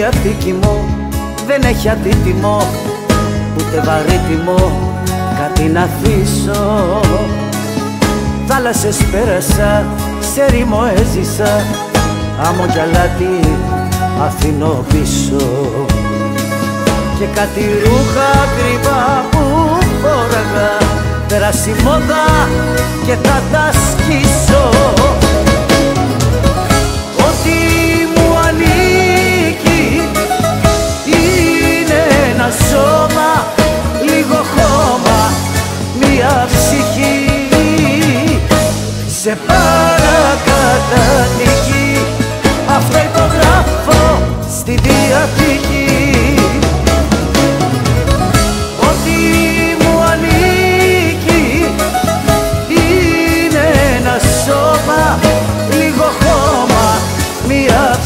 Η διαθήκη μου δεν έχει αντίτιμο ούτε βαρύτιμο κάτι να αφήσω. Θάλασσες πέρασα, σε ρήμο έζησα άμμο κι αλάτι αφήνω πίσω. Και κάτι ρούχα κρυβά που φόραγα περάσει μόδα και θα τα σκίσω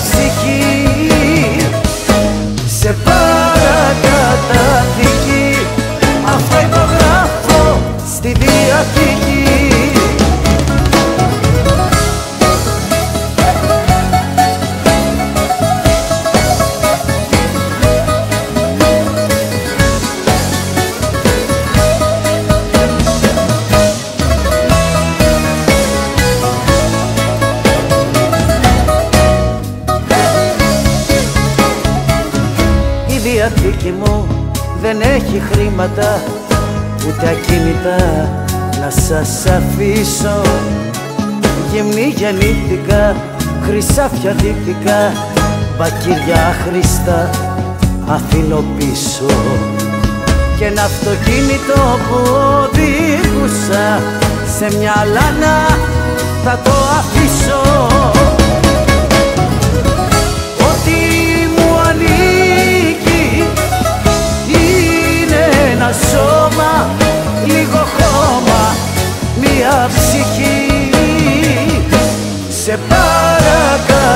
ψυχή. Σε παρακαταθήκη. Αυτό υπογράφω στη Διαθήκη Η διαθήκη μου δεν έχει χρήματα ούτε ακίνητα να σας αφήσω. Γυμνή γεννήθηκα, χρυσάφια δίθηκα μπακύρια άχρηστα αφήνω πίσω. Και ένα αυτοκίνητο που οδηγούσα σε μια λάνα θα το αφήσω ψυχή. Σε παρακατατή